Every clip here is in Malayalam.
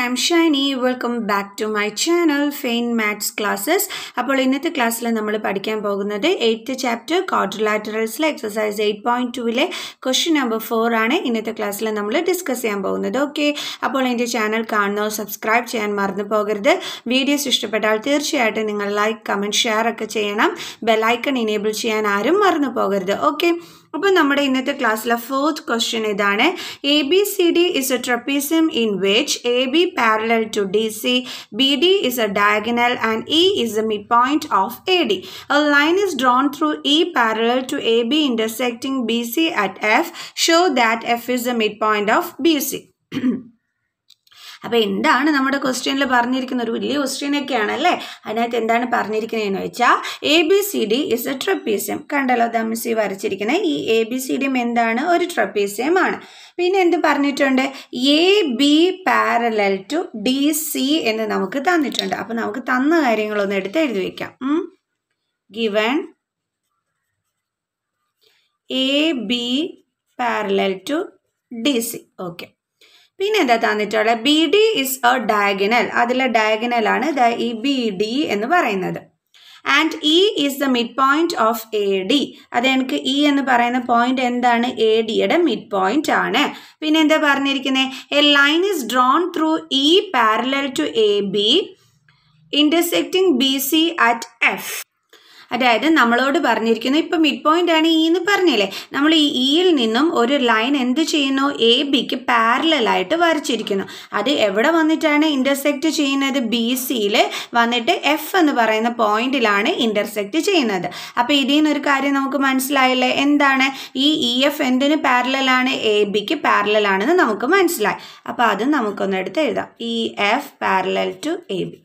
M Shiny welcome back to my channel fine maths classes അപ്പോൾ ഇന്നത്തെ ക്ലാസ്സിൽ നമ്മൾ പഠിക്കാൻ പോകുന്നത് എയ്ത്ത് ചാപ്റ്റർ ക്വാഡ്രിലാറ്ററൽസിലെ എക്സസൈസ് എയ്റ്റ് പോയിന്റ് ടുവിലെ ക്വസ്റ്റ്യൻ നമ്പർ ഫോർ ആണ് ഇന്നത്തെ ക്ലാസ്സിൽ നമ്മൾ ഡിസ്കസ് ചെയ്യാൻ പോകുന്നത്. ഓക്കെ അപ്പോൾ എന്റെ ചാനൽ കാണുന്നവർ സബ്സ്ക്രൈബ് ചെയ്യാൻ മറന്നു പോകരുത്. വീഡിയോസ് ഇഷ്ടപ്പെട്ടാൽ തീർച്ചയായിട്ടും നിങ്ങൾ ലൈക്ക് കമന്റ് ഷെയർ ഒക്കെ ചെയ്യണം. ബെലൈക്കൺ ഇനേബിൾ ചെയ്യാൻ ആരും മറന്നു പോകരുത്. ഓക്കെ അപ്പോൾ നമ്മുടെ ഇന്നത്തെ ക്ലാസ്സിലെ ഫോർത്ത് ക്വസ്റ്റ്യൻ ഇതാണ്. A B C D is a trapezium in which A B parallel to DC. BD is a diagonal and E is the midpoint of AD. A line is drawn through E parallel to AB intersecting BC at F. Show that F is the midpoint of BC. അപ്പോൾ എന്താണ് നമ്മുടെ ക്വസ്റ്റ്യനിൽ പറഞ്ഞിരിക്കുന്ന ഒരു വലിയ ക്വസ്റ്റ്യനൊക്കെയാണ് അല്ലേ അതിനകത്ത് എന്താണ് പറഞ്ഞിരിക്കുന്നതെന്ന് വെച്ചാൽ A B C D is a trapezium കണ്ടല്ലോ ദംസി വരച്ചിരിക്കുന്നത് ഈ എ ബി സി ഡിയും എന്താണ്? ഒരു ട്രപ്പീസ്യമാണ് പിന്നെ എന്ത് പറഞ്ഞിട്ടുണ്ട്? A B parallel to D C എന്ന് നമുക്ക് തന്നിട്ടുണ്ട്. അപ്പോൾ നമുക്ക് തന്ന കാര്യങ്ങളൊന്ന് എടുത്ത് എഴുതി വയ്ക്കാം given A B parallel to D C okay പിന്നെ എന്താ തന്നിട്ടുള്ളത്? B D is a diagonal അതിലെ ഡയഗനലാണ് ഈ ബി ഡി എന്ന് പറയുന്നത്. And E is the mid point of A D അത് എനിക്ക് ഇ എന്ന് പറയുന്ന പോയിന്റ് എന്താണ്? എ ഡിയുടെ മിഡ് പോയിന്റ് ആണ്. പിന്നെ എന്താ പറഞ്ഞിരിക്കുന്നത് a line is drawn through E parallel to A B intersecting B C at F അതായത് നമ്മളോട് പറഞ്ഞിരിക്കുന്നു ഇപ്പം മിഡ് പോയിന്റ് ആണ് ഇ എന്ന് പറഞ്ഞില്ലേ? നമ്മൾ ഈ ഇയിൽ നിന്നും ഒരു ലൈൻ എന്ത് ചെയ്യുന്നു? എ ബിക്ക് പാരലായിട്ട് വരച്ചിരിക്കുന്നു. അത് എവിടെ വന്നിട്ടാണ് ഇന്റർസെക്റ്റ് ചെയ്യുന്നത്? ബി സിയിൽ വന്നിട്ട് എഫ് എന്ന് പറയുന്ന പോയിന്റിലാണ് ഇന്റർസെക്റ്റ് ചെയ്യുന്നത്. അപ്പോൾ ഇതിൽ നിന്നൊരു കാര്യം നമുക്ക് മനസ്സിലായില്ലേ? എന്താണ്? ഈ ഇ എഫ് എന്തിന് പാരലാണ് എ ബിക്ക് പാരലാണെന്ന് നമുക്ക് മനസ്സിലായി. അപ്പോൾ അത് നമുക്കൊന്ന് എടുത്ത് എഴുതാം. E F parallel to A B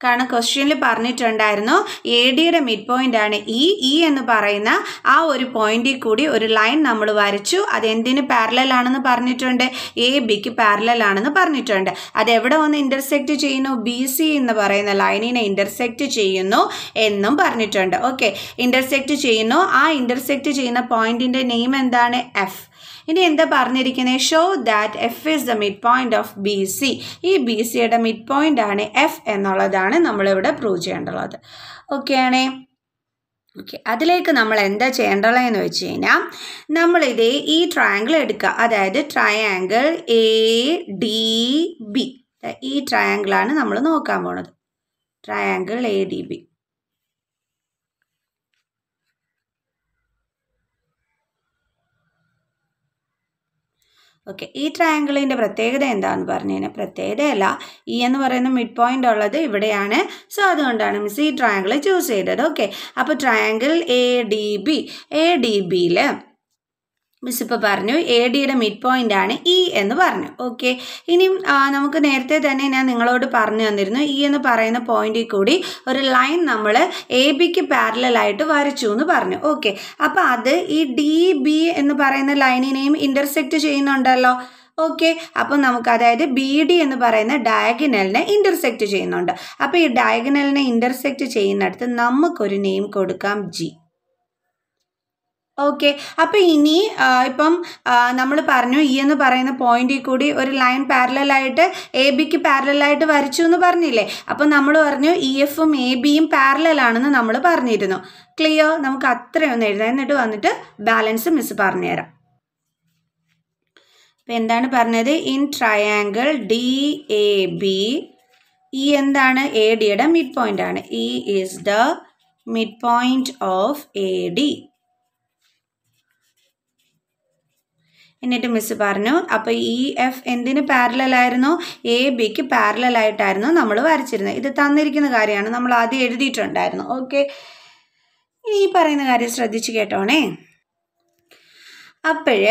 കാരണം ക്വസ്റ്റ്യനിൽ പറഞ്ഞിട്ടുണ്ടായിരുന്നു എ ഡിയുടെ മിഡ് പോയിന്റ് ആണ് ഇ ഇ എന്ന് പറയുന്ന ആ ഒരു പോയിന്റിൽ കൂടി ഒരു ലൈൻ നമ്മൾ വരച്ചു. അത് എന്തിന് പാരലൽ ആണെന്ന് പറഞ്ഞിട്ടുണ്ട്? എ ബിക്ക് പാരലൽ ആണെന്ന് പറഞ്ഞിട്ടുണ്ട്. അത് എവിടെ വന്ന് ഇന്റർസെക്റ്റ് ചെയ്യുന്നു? ബി സി എന്ന് പറയുന്ന ലൈനിനെ ഇന്റർസെക്റ്റ് ചെയ്യുന്നു എന്നും പറഞ്ഞിട്ടുണ്ട്. ഓക്കെ ഇന്റർസെക്റ്റ് ചെയ്യുന്നു. ആ ഇന്റർസെക്റ്റ് ചെയ്യുന്ന പോയിന്റിന്റെ നെയിം എന്താണ്? എഫ് ഇനി എന്താ പറഞ്ഞിരിക്കുന്നത് show that F is the mid point of B C ഈ ബി സിയുടെ മിഡ് പോയിന്റ് ആണ് എഫ് എന്നുള്ളതാണ് നമ്മളിവിടെ പ്രൂവ് ചെയ്യേണ്ടുള്ളത് ഓക്കെയാണേ ഓക്കെ അതിലേക്ക് നമ്മൾ എന്താ ചെയ്യേണ്ടതെന്ന് വെച്ച് കഴിഞ്ഞാൽ നമ്മളിതേ ഈ ട്രയാങ്കിൾ എടുക്കുക. അതായത് ട്രയാങ്കിൾ എ ഡി ബി ഈ ട്രയാങ്കിളാണ് നമ്മൾ നോക്കാൻ പോണത്. Triangle A D B okay ഈ ട്രയാങ്കിളിന്റെ പ്രത്യേകത എന്താണെന്ന് പറഞ്ഞു കഴിഞ്ഞാൽ പ്രത്യേകതയല്ല ഈ എന്ന് പറയുന്ന മിഡ് പോയിന്റ് ഉള്ളത് ഇവിടെയാണ്. സോ അതുകൊണ്ടാണ് മിസ് ഈ ട്രയാങ്കിൾ ചൂസ് ചെയ്തത്. ഓക്കെ അപ്പോൾ triangle A D B A D ബിയിൽ മിസ് ഇപ്പോൾ പറഞ്ഞു എ ഡിയുടെ മിഡ് പോയിന്റ് ആണ് ഇ എന്ന് പറഞ്ഞു. ഓക്കെ ഇനി നമുക്ക് നേരത്തെ തന്നെ ഞാൻ നിങ്ങളോട് പറഞ്ഞു തന്നിരുന്നു ഇ എന്ന് പറയുന്ന പോയിന്റിൽ കൂടി ഒരു ലൈൻ നമ്മൾ എ ബിക്ക് പാരലായിട്ട് വരച്ചു എന്ന് പറഞ്ഞു. ഓക്കെ അപ്പോൾ അത് ഈ ഡി ബി എന്ന് പറയുന്ന ലൈനിനെയും ഇന്റർസെക്റ്റ് ചെയ്യുന്നുണ്ടല്ലോ. ഓക്കെ അപ്പം നമുക്ക് അതായത് ബി ഡി എന്ന് പറയുന്ന ഡയഗനലിനെ ഇന്റർസെക്റ്റ് ചെയ്യുന്നുണ്ട്. അപ്പോൾ ഈ ഡയഗനലിനെ ഇന്റർസെക്റ്റ് ചെയ്യുന്നിടത്ത് നമുക്കൊരു നെയിം കൊടുക്കാം ജി ഓക്കെ അപ്പോൾ ഇനി ഇപ്പം നമ്മൾ പറഞ്ഞു ഇ എന്ന് പറയുന്ന പോയിന്റിൽ കൂടി ഒരു ലൈൻ പാരലായിട്ട് എ ബിക്ക് പാരലായിട്ട് വരച്ചു എന്ന് പറഞ്ഞില്ലേ? അപ്പോൾ നമ്മൾ പറഞ്ഞു ഇ എഫും എ ബിയും പാരലാണെന്ന് നമ്മൾ പറഞ്ഞിരുന്നു. ക്ലിയർ നമുക്ക് അത്രയൊന്നും എഴുതാം. എന്നിട്ട് വന്നിട്ട് ബാലൻസ് മിസ് പറഞ്ഞുതരാം അപ്പം എന്താണ് പറഞ്ഞത്? In triangle D A B E എന്താണ്? എ ഡിയുടെ മിഡ് പോയിന്റ് ആണ്. E is the mid point of A D എന്നിട്ട് മിസ് പറഞ്ഞു. അപ്പോൾ ഇ എഫ് എന്തിന് പാരലായിരുന്നു എ ബിക്ക് പാരലായിട്ടായിരുന്നു നമ്മൾ വരച്ചിരുന്നത്. ഇത് തന്നിരിക്കുന്ന കാര്യമാണ് നമ്മൾ ആദ്യം എഴുതിയിട്ടുണ്ടായിരുന്നു. ഓക്കെ ഇനി ഈ പറയുന്ന കാര്യം ശ്രദ്ധിച്ച് കേട്ടോണേ. അപ്പോൾ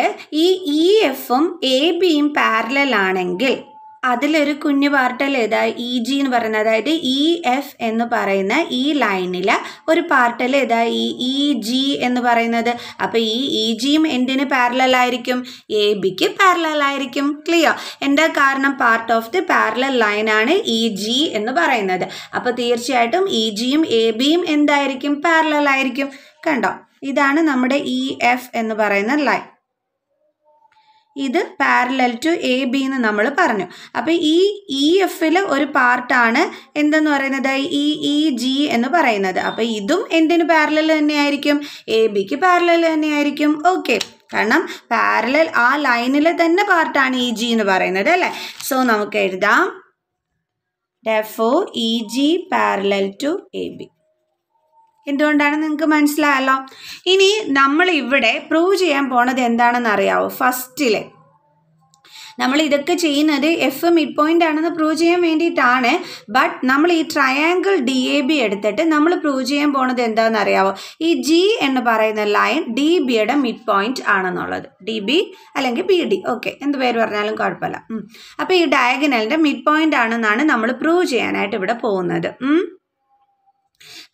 ഈ ഇ എഫും എ ബിയും പാരലാണെങ്കിൽ അതിലൊരു കുഞ്ഞു പാർട്ടൽ ഏതാ? ഇ ജി എന്ന് പറയുന്നത്. അതായത് ഇ എഫ് എന്ന് പറയുന്ന ഈ ലൈനിൽ ഒരു പാർട്ടൽ ഏതാ? ഇ ജി എന്ന് പറയുന്നത്. അപ്പോൾ ഈ ഇ ജിയും എന്തിന് പാരലായിരിക്കും എ ബിക്ക് പാരലായിരിക്കും ക്ലിയർ എന്താ കാരണം? പാർട്ട് ഓഫ് ദി പാരലൽ ലൈനാണ് ഇ ജി എന്ന് പറയുന്നത്. അപ്പോൾ തീർച്ചയായിട്ടും ഇ ജിയും എ ബിയും എന്തായിരിക്കും? പാരലായിരിക്കും കണ്ടോ? ഇതാണ് നമ്മുടെ ഇ എഫ് എന്ന് പറയുന്ന ലൈൻ ഇത് പാരലൽ ടു എ ബി എന്ന് നമ്മൾ പറഞ്ഞു. അപ്പോൾ ഈ ഇ എഫിൽ ഒരു പാർട്ടാണ് എന്തെന്ന് പറയുന്നത്? ഇ ഇ ജി എന്ന് പറയുന്നത്. അപ്പോൾ ഇതും എന്തിന് പാരലൽ തന്നെയായിരിക്കും? എ ബിക്ക് പാരലൽ തന്നെയായിരിക്കും. ഓക്കെ കാരണം പാരലൽ ആ ലൈനിലെ തന്നെ പാർട്ടാണ് ഇ ജി എന്ന് പറയുന്നത് അല്ലേ? സോ നമുക്ക് എഴുതാം. Therefore E G parallel to A B എന്തുകൊണ്ടാണ് നിങ്ങൾക്ക് മനസ്സിലായല്ലോ? ഇനി നമ്മൾ ഇവിടെ പ്രൂവ് ചെയ്യാൻ പോണത് എന്താണെന്ന് അറിയാവോ? ഫസ്റ്റിലെ നമ്മൾ ഇതൊക്കെ ചെയ്യുന്നത് എഫ് മിഡ് പോയിന്റ് ആണെന്ന് പ്രൂവ് ചെയ്യാൻ വേണ്ടിയിട്ടാണ്. ബട്ട് നമ്മൾ ഈ ട്രയാങ്കിൾ ഡി എ ബി എടുത്തിട്ട് നമ്മൾ പ്രൂവ് ചെയ്യാൻ പോണത് എന്താണെന്ന് അറിയാവോ? ഈ ജി എന്ന് പറയുന്ന ലൈൻ ഡി ബിയുടെ മിഡ് പോയിന്റ് ആണെന്നുള്ളത്. ഡി ബി അല്ലെങ്കിൽ ബി ഡി ഓക്കെ എന്ത് പേര് പറഞ്ഞാലും കുഴപ്പമില്ല. അപ്പോൾ ഈ ഡയഗനലിന്റെ മിഡ് പോയിന്റ് ആണെന്നാണ് നമ്മൾ പ്രൂവ് ചെയ്യാനായിട്ട് ഇവിടെ പോകുന്നത്.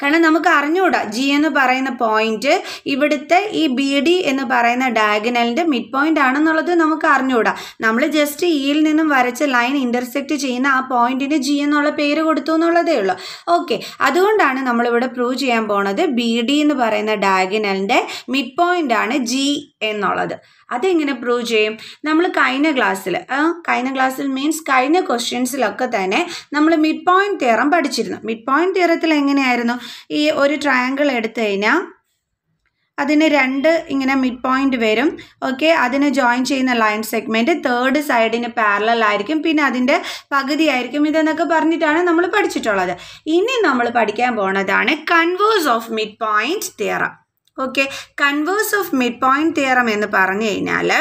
കാരണം നമുക്ക് അറിഞ്ഞുകൂടാ ജി എന്ന് പറയുന്ന പോയിന്റ് ഇവിടുത്തെ ഈ ബി ഡി എന്ന് പറയുന്ന ഡയഗനലിന്റെ മിഡ് പോയിന്റ് ആണെന്നുള്ളത് നമുക്ക് അറിഞ്ഞുകൂടാ നമ്മൾ ജസ്റ്റ് ഇയിൽ നിന്നും വരച്ച ലൈൻ ഇന്റർസെക്റ്റ് ചെയ്യുന്ന ആ പോയിന്റിന് ജി എന്നുള്ള പേര് കൊടുത്തു എന്നുള്ളതേ ഉള്ളൂ. ഓക്കെ അതുകൊണ്ടാണ് നമ്മളിവിടെ പ്രൂവ് ചെയ്യാൻ പോണത് ബി ഡി എന്ന് പറയുന്ന ഡയഗനലിന്റെ മിഡ് പോയിന്റ് ആണ് ജി എന്നുള്ളത്. അതെങ്ങനെ പ്രൂവ് ചെയ്യും? നമ്മൾ കഴിഞ്ഞ ക്ലാസ്സിൽ കഴിഞ്ഞ ക്ലാസ്സിൽ മീൻസ് കഴിഞ്ഞ ക്വസ്റ്റ്യൻസിലൊക്കെ തന്നെ നമ്മൾ മിഡ് പോയിന്റ് തിയറം പഠിച്ചിരുന്നു. മിഡ് പോയിന്റ് തിയറത്തിൽ എങ്ങനെയായിരുന്നു ഈ ഒരു ട്രയാങ്കിൾ എടുത്തു കഴിഞ്ഞാൽ അതിന് രണ്ട് ഇങ്ങനെ മിഡ് പോയിന്റ് വരും. ഓക്കെ അതിന് ജോയിൻ ചെയ്യുന്ന ലൈൻ സെഗ്മെന്റ് തേർഡ് സൈഡിന് പാരലൽ ആയിരിക്കും. പിന്നെ അതിന്റെ പകുതി ആയിരിക്കും ഇതെന്നൊക്കെ പറഞ്ഞിട്ടാണ് നമ്മൾ പഠിച്ചിട്ടുള്ളത്. ഇനി നമ്മൾ പഠിക്കാൻ പോണതാണ് converse of mid point theorem okay converse of mid point theorem എന്ന് പറഞ്ഞു കഴിഞ്ഞാൽ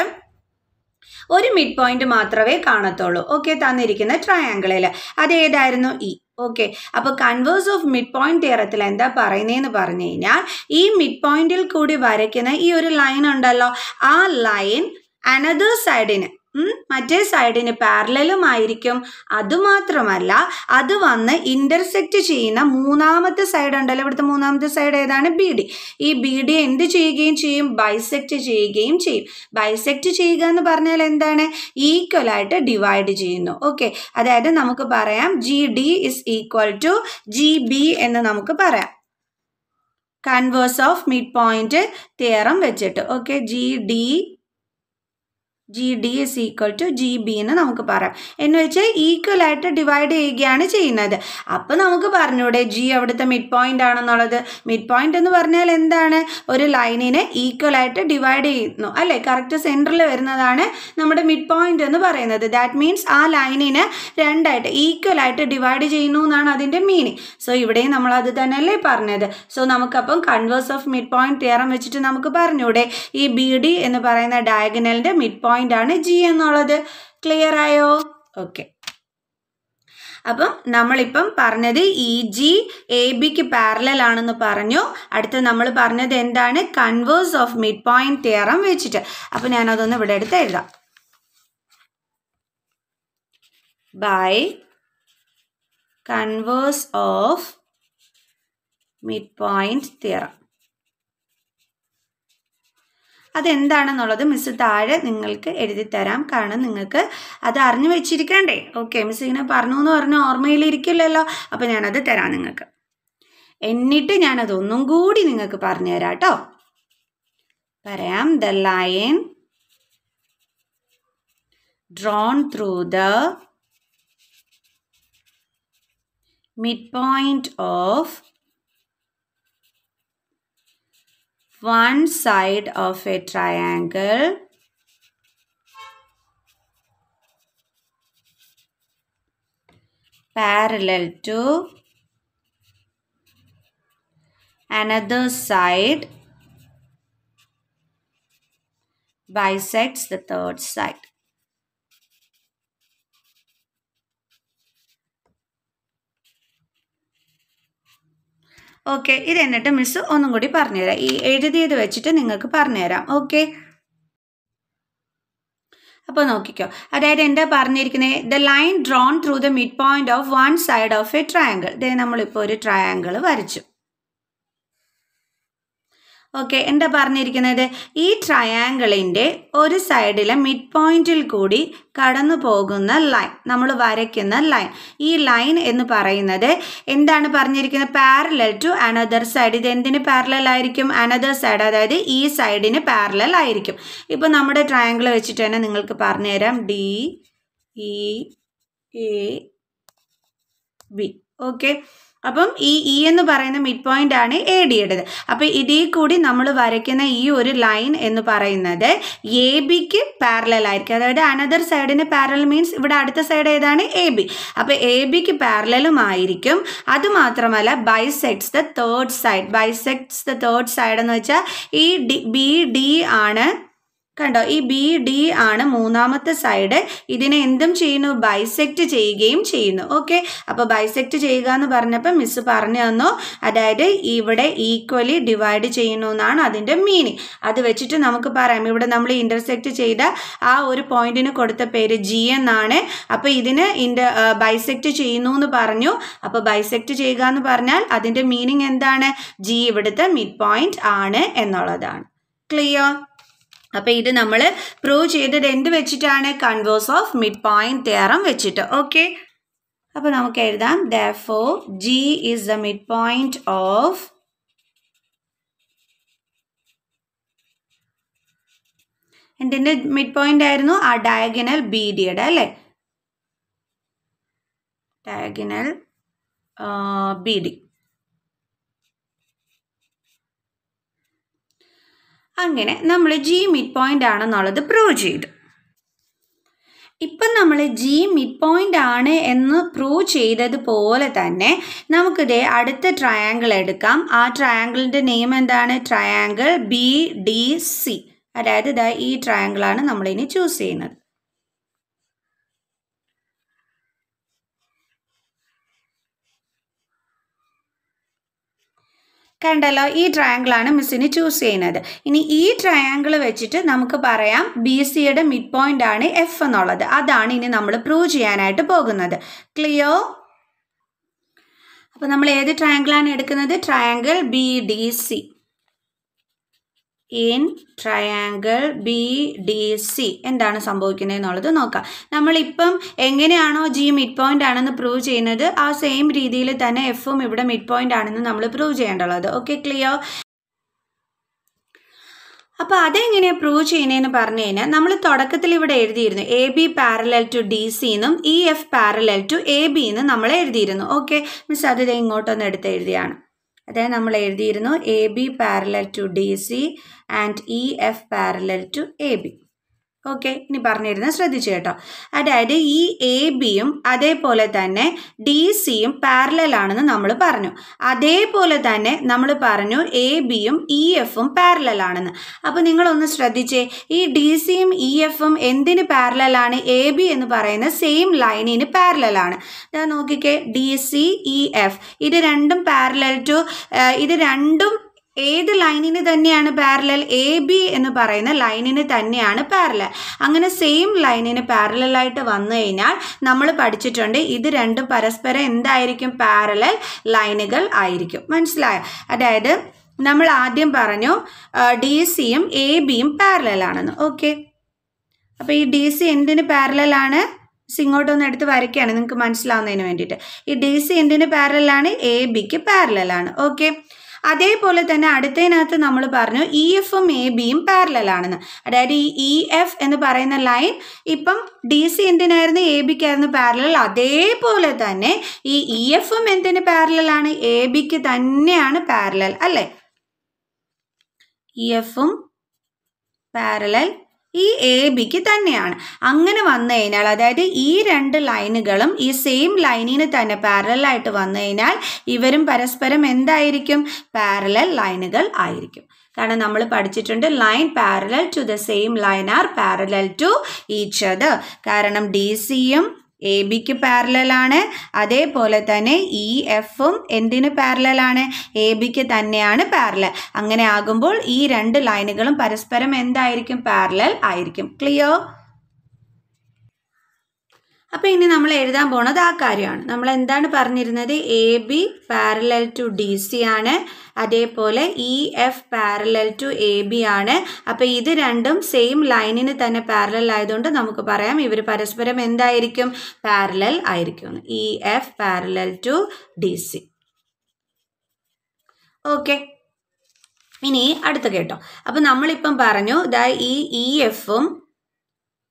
ഒരു മിഡ് പോയിന്റ് മാത്രമേ കാണത്തുള്ളൂ. ഓക്കെ തന്നിരിക്കുന്ന ട്രയാങ്കിളിൽ അത് ഏതായിരുന്നു? ഇ ഓക്കെ അപ്പോൾ കൺവേഴ്സ് ഓഫ് മിഡ് പോയിന്റ് തിയറത്തിൽ എന്താ പറയുന്നതെന്ന് പറഞ്ഞു കഴിഞ്ഞാൽ ഈ മിഡ് പോയിന്റിൽ കൂടി വരയ്ക്കുന്ന ഈ ഒരു ലൈൻ ഉണ്ടല്ലോ. ആ ലൈൻ അനദർ സൈഡിന് മറ്റേ സൈഡിന് പാരലലും ആയിരിക്കും അതുമാത്രമല്ല അത് വന്ന് ഇന്റർസെക്റ്റ് ചെയ്യുന്ന മൂന്നാമത്തെ സൈഡ് ഉണ്ടല്ലോ. ഇവിടുത്തെ മൂന്നാമത്തെ സൈഡ് ഏതാണ്? ബി ഡി ഈ ബി ഡി എന്ത് ചെയ്യുകയും ചെയ്യും? ബൈസെക്റ്റ് ചെയ്യുകയും ചെയ്യും. ബൈസെക്റ്റ് ചെയ്യുക എന്ന് പറഞ്ഞാൽ എന്താണ്? ഈക്വൽ ആയിട്ട് ഡിവൈഡ് ചെയ്യുന്നു. ഓക്കെ അതായത് നമുക്ക് പറയാം G D is equal to G B എന്ന് നമുക്ക് പറയാം. Converse of mid point theorem വെച്ചിട്ട്. Okay G D G D is equal to G B എന്ന് നമുക്ക് പറയാം. എന്ന് വെച്ചാൽ ഈക്വൽ ആയിട്ട് ഡിവൈഡ് ചെയ്യുകയാണ് ചെയ്യുന്നത്. അപ്പോൾ നമുക്ക് പറഞ്ഞൂടെ ജി അവിടുത്തെ മിഡ് പോയിന്റ് ആണെന്നുള്ളത്. മിഡ് പോയിന്റ് എന്ന് പറഞ്ഞാൽ എന്താണ്? ഒരു ലൈനിനെ ഈക്വൽ ആയിട്ട് ഡിവൈഡ് ചെയ്യുന്നു. അല്ലേ? കറക്റ്റ് സെന്ററിൽ വരുന്നതാണ് നമ്മുടെ മിഡ് പോയിന്റ് എന്ന് പറയുന്നത്. ദാറ്റ് മീൻസ് ആ ലൈനിനെ രണ്ടായിട്ട് ഈക്വൽ ആയിട്ട് ഡിവൈഡ് ചെയ്യുന്നു എന്നാണ് അതിന്റെ മീനിങ് സോ ഇവിടെയും നമ്മൾ അത് തന്നെയല്ലേ പറഞ്ഞത്. So നമുക്കപ്പം converse of mid point theorem വെച്ചിട്ട് നമുക്ക് പറഞ്ഞൂടെ ഈ ബി ഡി എന്ന് പറയുന്ന ഡയഗനലിന്റെ മിഡ് പോയിന്റ് ആണ് ജി എന്നുള്ളത്. ക്ലിയർ ആയോ? ഓക്കെ അപ്പം നമ്മളിപ്പം പറഞ്ഞത് ഇ ജി എ ബിക്ക് പാരലൽ ആണെന്ന് പറഞ്ഞു. അടുത്ത് നമ്മൾ പറഞ്ഞത് എന്താണ്? Converse of mid point theorem വെച്ചിട്ട്. അപ്പം ഞാനതൊന്ന് ഇവിടെ എടുത്ത് എഴുതാം. By converse of mid point theorem അതെന്താണെന്നുള്ളത് miss താഴെ നിങ്ങൾക്ക് എഴുതി തരാം. കാരണം നിങ്ങൾക്ക് അത് അറിഞ്ഞു വെച്ചിരിക്കണ്ടേ. ഓക്കെ മിസ് ഇങ്ങനെ പറഞ്ഞു എന്ന് പറഞ്ഞ ഓർമ്മയിലിരിക്കില്ലല്ലോ അപ്പോൾ ഞാനത് തരാം നിങ്ങൾക്ക്. എന്നിട്ട് ഞാനത് ഒന്നും കൂടി നിങ്ങൾക്ക് പറഞ്ഞു തരാം കേട്ടോ പറയാം the line drawn through the mid point one side of a triangle parallel to another side bisects the third side. Okay ഇത് എന്നിട്ട് മിസ് ഒന്നും കൂടി പറഞ്ഞുതരാം. ഈ എഴുതിയത് വെച്ചിട്ട് നിങ്ങൾക്ക് പറഞ്ഞുതരാം. ഓക്കെ അപ്പോൾ നോക്കിക്കോ. അതായത് എന്താ പറഞ്ഞിരിക്കുന്നത് the line drawn through the mid point of one side of a triangle ഇതേ നമ്മളിപ്പോൾ ഒരു ട്രയാങ്കിൾ വരച്ചു. ഓക്കെ എന്താ പറഞ്ഞിരിക്കുന്നത്? ഈ ട്രയാങ്കിളിന്റെ ഒരു സൈഡിലെ മിഡ് പോയിന്റിൽ കൂടി കടന്നു പോകുന്ന ലൈൻ നമ്മൾ വരയ്ക്കുന്ന ലൈൻ ഈ ലൈൻ എന്ന് പറയുന്നത് എന്താണ് പറഞ്ഞിരിക്കുന്നത്? പാരലൽ ടു അനദർ സൈഡ് ഇത് എന്തിന് പാരലൽ ആയിരിക്കും? അനദർ സൈഡ് അതായത് ഈ സൈഡിന് പാരലൽ ആയിരിക്കും. ഇപ്പോൾ നമ്മുടെ ട്രയാങ്കിൾ വെച്ചിട്ട് തന്നെ നിങ്ങൾക്ക് പറഞ്ഞുതരാം. D E A B okay അപ്പം ഈ ഇ എന്ന് പറയുന്ന മിഡ് പോയിന്റ് ആണ് എ ഡിയുടേത് അപ്പം ഇതിൽ കൂടി നമ്മൾ വരയ്ക്കുന്ന ഈ ഒരു ലൈൻ എന്ന് പറയുന്നത് എ ബിക്ക് പാരലൽ ആയിരിക്കും. അതായത് അനദർ സൈഡിന് പാരലൽ മീൻസ് ഇവിടെ അടുത്ത സൈഡ് ഏതാണ്? എ ബി അപ്പോൾ എ ബിക്ക് അത് മാത്രമല്ല bisects the third side bisects the third side എന്ന് വെച്ചാൽ ഈ ഡി ബി ഡി ആണ് കണ്ടോ? ഈ ബി ഡി ആണ് മൂന്നാമത്തെ സൈഡ് ഇതിനെ എന്തും ചെയ്യുന്നു? ബൈസെക്റ്റ് ചെയ്യുകയും ചെയ്യുന്നു. ഓക്കെ അപ്പോൾ ബൈസെക്റ്റ് ചെയ്യുക എന്ന് പറഞ്ഞപ്പോൾ മിസ് പറഞ്ഞു തന്നു. അതായത് ഇവിടെ ഈക്വലി ഡിവൈഡ് ചെയ്യുന്നു എന്നാണ് അതിന്റെ മീനിങ് അത് വെച്ചിട്ട് നമുക്ക് പറയാം. ഇവിടെ നമ്മൾ ഇന്റർസെക്റ്റ് ചെയ്ത ആ ഒരു പോയിന്റിന് കൊടുത്ത പേര് ജി എന്നാണ്. അപ്പോൾ ഇതിന് ഇന്റർ ബൈസെക്റ്റ് ചെയ്യുന്നു എന്ന് പറഞ്ഞു. അപ്പോൾ ബൈസെക്റ്റ് ചെയ്യുക എന്ന് പറഞ്ഞാൽ അതിന്റെ മീനിങ് എന്താണ്? ജി ഇവിടുത്തെ മിഡ് പോയിന്റ് ആണ് എന്നുള്ളതാണ്. ക്ലിയർ അപ്പോൾ ഇത് നമ്മൾ പ്രൂവ് ചെയ്തത് എന്ത് വെച്ചിട്ടാണ്? Converse of mid point theorem വെച്ചിട്ട്. ഓക്കെ അപ്പോൾ നമുക്ക് എഴുതാം. Though G is the mid point of എന്തിന്റെ മിഡ് പോയിന്റ് ആയിരുന്നു? ആ ഡയഗനൽ ബി ഡിയുടെ അല്ലേ? ഡയഗനൽ ബി ഡി അങ്ങനെ നമ്മൾ ജി മിഡ് പോയിന്റ് ആണെന്നുള്ളത് പ്രൂവ് ചെയ്തു. ഇപ്പം നമ്മൾ ജി മിഡ് പോയിന്റ് ആണ് എന്ന് പ്രൂവ് ചെയ്തതുപോലെ തന്നെ നമുക്കിത് അടുത്ത ട്രയാങ്കിൾ എടുക്കാം. ആ ട്രയാങ്കിളിന്റെ നെയിം എന്താണ്? ട്രയാങ്കിൾ ബി ഡി സി അതായത് ഇതാ ഈ ട്രയാങ്കിളാണ് നമ്മളിനി ചൂസ് ചെയ്യുന്നത്. കണ്ടല്ലോ ഈ ട്രയാങ്കിളാണ് മിസ്സിന് ചൂസ് ചെയ്യുന്നത്. ഇനി ഈ ട്രയാങ്കിൾ വെച്ചിട്ട് നമുക്ക് പറയാം ബി സിയുടെ മിഡ് പോയിന്റ് ആണ് എഫ് എന്നുള്ളത്. അതാണ് ഇനി നമ്മൾ പ്രൂവ് ചെയ്യാനായിട്ട് പോകുന്നത്. ക്ലിയോ അപ്പോൾ നമ്മൾ ഏത് ട്രയാങ്കിളാണ് എടുക്കുന്നത്? Triangle B D C in triangle B D C. എന്താണ് സംഭവിക്കുന്നത് എന്നുള്ളത് നോക്കാം. നമ്മളിപ്പം എങ്ങനെയാണോ ജി മിഡ് പോയിന്റ് ആണെന്ന് പ്രൂവ് ചെയ്യുന്നത് ആ സെയിം രീതിയിൽ തന്നെ എഫും ഇവിടെ മിഡ് പോയിന്റ് ആണെന്ന് നമ്മൾ പ്രൂവ് ചെയ്യേണ്ടുള്ളത് ഓക്കെ ക്ലിയർ? അപ്പോൾ അതെങ്ങനെയാണ് പ്രൂവ് ചെയ്യുന്നതെന്ന് പറഞ്ഞു കഴിഞ്ഞാൽ നമ്മൾ തുടക്കത്തിൽ ഇവിടെ എഴുതിയിരുന്നു A B parallel to D C എന്നും E F parallel to A B എന്നും നമ്മൾ എഴുതിയിരുന്നു. ഓക്കെ മിസ് അത് ഇങ്ങോട്ടൊന്ന് എടുത്ത് എഴുതിയാണ്. അതായത് നമ്മൾ എഴുതിയിരുന്നു A B parallel to D C and E F parallel to A B okay ഇനി പറഞ്ഞിരുന്നത് ശ്രദ്ധിച്ചു കേട്ടോ. അതായത് ഈ എ ബിയും അതേപോലെ തന്നെ ഡി സിയും പാരലൽ ആണെന്ന് നമ്മൾ പറഞ്ഞു. അതേപോലെ തന്നെ നമ്മൾ പറഞ്ഞു എ ബിയും ഇ എഫും പാരലൽ ആണെന്ന്. അപ്പോൾ നിങ്ങളൊന്ന് ശ്രദ്ധിച്ചേ ഈ ഡി സിയും ഇ എഫും എന്തിന് പാരലൽ ആണ്? എ ബി എന്ന് പറയുന്ന സെയിം ലൈനിന് പാരലൽ ആണ്. ഇതാ നോക്കിക്കേ ഡി സി ഇ എഫ് ഇത് രണ്ടും പാരലൽ ടു ഇത് രണ്ടും ഏത് ലൈനിന് തന്നെയാണ് പാരലൽ എ ബി എന്ന് പറയുന്ന ലൈനിന് തന്നെയാണ് പാരലൽ അങ്ങനെ സെയിം ലൈനിന് പാരലലായിട്ട് വന്നു കഴിഞ്ഞാൽ നമ്മൾ പഠിച്ചിട്ടുണ്ട് ഇത് രണ്ടും പരസ്പരം എന്തായിരിക്കും? പാരലൽ ലൈനുകൾ ആയിരിക്കും. മനസ്സിലായോ? അതായത് നമ്മൾ ആദ്യം പറഞ്ഞു ഡി സിയും എ ബിയും പാരലലാണെന്ന് ഓക്കെ അപ്പോൾ ഈ ഡി സി എന്തിന് പാരലലാണ് ഇങ്ങോട്ടൊന്ന് എടുത്ത് വരയ്ക്കുകയാണ്. നിങ്ങൾക്ക് മനസ്സിലാവുന്നതിന് വേണ്ടിയിട്ട്. ഈ ഡി സി എന്തിന് പാരലാണ് എ ബിക്ക് പാരലലാണ് ഓക്കെ അതേപോലെ തന്നെ അടുത്തതിനകത്ത് നമ്മൾ പറഞ്ഞു ഇ എഫും എ ബിയും പാരലാണെന്ന് അതായത് ഈ ഇ എഫ് എന്ന് പറയുന്ന ലൈൻ ഇപ്പം ഡി സി എന്തിനായിരുന്നു എ ബിക്കായിരുന്നു പാരലൽ അതേപോലെ തന്നെ ഈ ഇ എഫും എന്തിന് പാരലാണ് എ ബിക്ക് തന്നെയാണ് പാരലൽ അല്ലേ? ഇ എഫും പാരലൽ ഈ എ ബിക്ക് തന്നെയാണ്. അങ്ങനെ വന്നു കഴിഞ്ഞാൽ അതായത് ഈ രണ്ട് ലൈനുകളും ഈ സെയിം ലൈനിന് തന്നെ പാരലായിട്ട് വന്നു കഴിഞ്ഞാൽ ഇവരും പരസ്പരം എന്തായിരിക്കും? പാരലൽ ലൈനുകൾ ആയിരിക്കും. കാരണം നമ്മൾ പഠിച്ചിട്ടുണ്ട് line parallel to the same line are parallel to each other കാരണം ഡി സിയും എ ബിക്ക് പാരലലാണ് അതേപോലെ തന്നെ ഇ എഫും എന്തിന് പാരലലാണ് എ ബിക്ക് തന്നെയാണ് പാരലൽ അങ്ങനെ ആകുമ്പോൾ ഈ രണ്ട് ലൈനുകളും പരസ്പരം എന്തായിരിക്കും? പാരലൽ ആയിരിക്കും. ക്ലിയർ അപ്പോൾ ഇനി നമ്മൾ എഴുതാൻ പോണത് ആ കാര്യമാണ്. നമ്മൾ എന്താണ് പറഞ്ഞിരുന്നത്? A B parallel to D C ആണ്. അതേപോലെ E F parallel to A B ആണ്. അപ്പോൾ ഇത് രണ്ടും സെയിം ലൈനിന് തന്നെ പാരലൽ ആയതുകൊണ്ട് നമുക്ക് പറയാം ഇവർ പരസ്പരം എന്തായിരിക്കും? പാരലൽ ആയിരിക്കും. E F parallel to D C okay ഇനി അടുത്ത കേട്ടോ. അപ്പം നമ്മളിപ്പം പറഞ്ഞു ദാ ഈ ഇ എഫും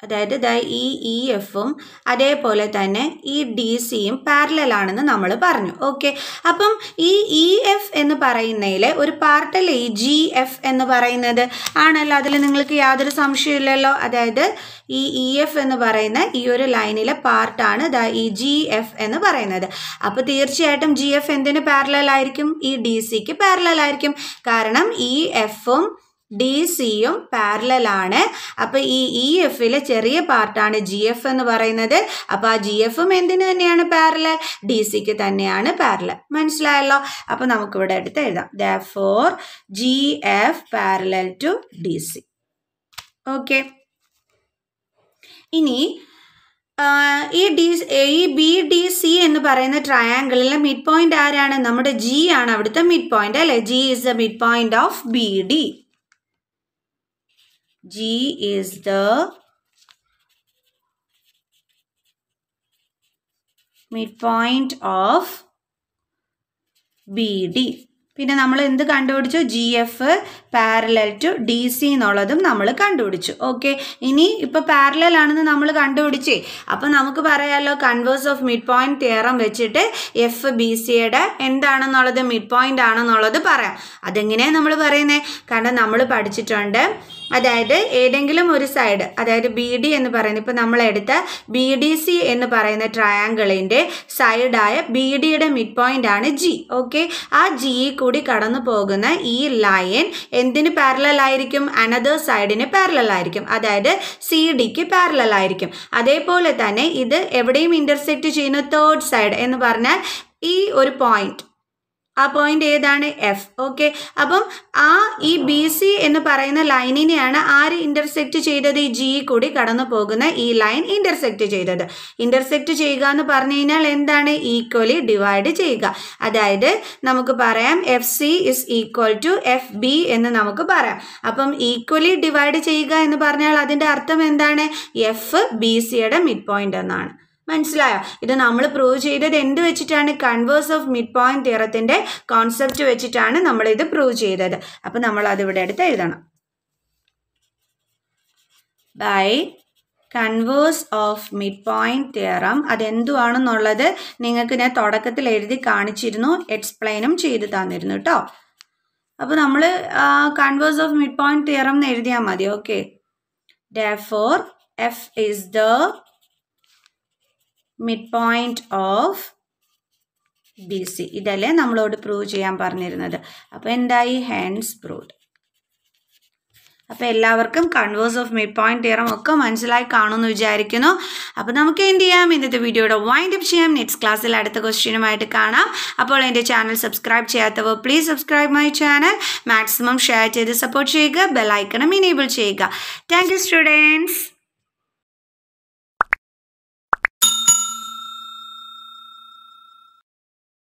അതായത് ദ ഇ എഫും അതേപോലെ തന്നെ ഈ ഡി സിയും പാരലൽ ആണെന്ന് നമ്മൾ പറഞ്ഞു. ഓക്കെ അപ്പം ഈ ഇ എഫ് എന്ന് പറയുന്നതിൽ ഒരു പാർട്ടല്ലേ ഈ ജി എഫ് എന്ന് പറയുന്നത് ആണല്ലോ? അതിൽ നിങ്ങൾക്ക് യാതൊരു സംശയമില്ലല്ലോ അതായത് ഈ ഇ എഫ് എന്ന് പറയുന്ന ഈ ഒരു ലൈനിലെ പാർട്ടാണ് ദ ഈ ജി എഫ് എന്ന് പറയുന്നത്. അപ്പോൾ തീർച്ചയായിട്ടും ജി എഫ് എന്തിന് പാരലൽ ആയിരിക്കും? ഈ ഡി സിക്ക് പാരലൽ ആയിരിക്കും. കാരണം ഇ എഫും ഡി സിയും പാരലാണ് അപ്പോൾ ഈ ഇ എഫിലെ ചെറിയ പാർട്ടാണ് ജി എഫ് എന്ന് പറയുന്നത്. അപ്പോൾ ആ ജി എഫും എന്തിനു തന്നെയാണ് പാരലൽ ഡി സിക്ക് തന്നെയാണ് പാരലൽ മനസ്സിലായല്ലോ? അപ്പോൾ നമുക്കിവിടെ എടുത്ത് എഴുതാം. Therefore G F parallel to D C okay ഇനി ഈ ഡി ഈ ബി ഡി സി എന്ന് പറയുന്ന ട്രയാങ്കിളിലെ മിഡ് പോയിന്റ് ആരാണ്? നമ്മുടെ ജി ആണ് അവിടുത്തെ മിഡ് പോയിന്റ് അല്ലേ? G is the mid point of B D G is the midpoint of BD. പിന്നെ നമ്മൾ എന്ത് കണ്ടുപിടിച്ചു? G F parallel to D C എന്നുള്ളതും നമ്മൾ കണ്ടുപിടിച്ചു. ഓക്കെ ഇനി ഇപ്പോൾ പാരലൽ ആണെന്ന് നമ്മൾ കണ്ടുപിടിച്ചേ. അപ്പോൾ നമുക്ക് പറയാമല്ലോ converse of mid point theorem വെച്ചിട്ട് എഫ് ബി സിയുടെ എന്താണെന്നുള്ളത് മിഡ് പോയിന്റ് ആണെന്നുള്ളത് പറയാം. അതെങ്ങനെയാണ് നമ്മൾ പറയുന്നത് കാരണം നമ്മൾ പഠിച്ചിട്ടുണ്ട് അതായത് ഏതെങ്കിലും ഒരു സൈഡ് അതായത് ബി ഡി എന്ന് പറയുന്നത് ഇപ്പോൾ നമ്മൾ എടുത്ത ബി ഡി സി എന്ന് പറയുന്ന ട്രയാങ്കിളിന്റെ സൈഡായ ബി ഡിയുടെ മിഡ് പോയിന്റ് ആണ് ജി ഓക്കെ ആ ജി കൂടി കടന്നു പോകുന്ന ഈ ലൈൻ എന്തിന് പാരലൽ ആയിരിക്കും? അനദർ സൈഡിന് പാരലൽ ആയിരിക്കും. അതായത് സി ഡിക്ക് പാരലൽ ആയിരിക്കും. അതേപോലെ തന്നെ ഇത് എവിടെയും ഇന്റർസെക്റ്റ് ചെയ്യുന്ന തേർഡ് സൈഡ് എന്ന് പറഞ്ഞാൽ ഈ ഒരു പോയിന്റ് ആ പോയിന്റ് ഏതാണ്? എഫ് ഓക്കെ അപ്പം ആ ഈ ബി സി എന്ന് പറയുന്ന ലൈനിനെയാണ് ആര് ഇന്റർസെക്റ്റ് ചെയ്തത്? ഈ ജി കൂടി കടന്നു പോകുന്ന ഈ ലൈൻ ഇന്റർസെക്റ്റ് ചെയ്തത്. ഇന്റർസെക്റ്റ് ചെയ്യുക എന്ന് പറഞ്ഞു കഴിഞ്ഞാൽ എന്താണ്? ഈക്വലി ഡിവൈഡ് ചെയ്യുക. അതായത് നമുക്ക് പറയാം F C is equal to F B എന്ന് നമുക്ക് പറയാം. അപ്പം ഈക്വലി ഡിവൈഡ് ചെയ്യുക എന്ന് പറഞ്ഞാൽ അതിന്റെ അർത്ഥം എന്താണ്? എഫ് ബി സിയുടെ മിഡ് പോയിന്റ് എന്നാണ്. മനസ്സിലായോ? ഇത് നമ്മൾ പ്രൂവ് ചെയ്തത് എന്ത് വെച്ചിട്ടാണ്? കൺവേഴ്സ് ഓഫ് മിഡ് പോയിന്റ് തിയറത്തിന്റെ കോൺസെപ്റ്റ് വെച്ചിട്ടാണ് നമ്മൾ ഇത് പ്രൂവ് ചെയ്തത്. അപ്പം നമ്മൾ അതിവിടെ അടുത്ത് എഴുതണം. By converse of mid point theorem അതെന്തുവാണെന്നുള്ളത് നിങ്ങൾക്ക് ഞാൻ തുടക്കത്തിൽ എഴുതി കാണിച്ചിരുന്നു എക്സ്പ്ലെയിനും ചെയ്ത് തന്നിരുന്നു കേട്ടോ അപ്പോൾ നമ്മൾ converse of mid point theorem എന്ന് എഴുതിയാൽ മതി okay for F is the mid point of B C ഇതല്ലേ നമ്മളോട് പ്രൂവ് ചെയ്യാൻ പറഞ്ഞിരുന്നത്. അപ്പോൾ എന്തായി? ഹാൻഡ്സ് പ്രൂവ് അപ്പോൾ എല്ലാവർക്കും converse of mid point theorem ഒക്കെ മനസ്സിലായി കാണുമെന്ന് വിചാരിക്കുന്നു. അപ്പോൾ നമുക്ക് എന്ത് ചെയ്യാം? ഇന്നത്തെ വീഡിയോയുടെ വൈൻഡ് അപ്പ് ചെയ്യാം. നെക്സ്റ്റ് ക്ലാസ്സിൽ അടുത്ത ക്വസ്റ്റ്യനുമായിട്ട് കാണാം. അപ്പോൾ എന്റെ ചാനൽ സബ്സ്ക്രൈബ് ചെയ്യാത്തവർ please subscribe my channel maximum share ചെയ്ത് സപ്പോർട്ട് ചെയ്യുക. ബെൽ ബെല്ലൈക്കണം ഇനേബിൾ ചെയ്യുക. Thank you students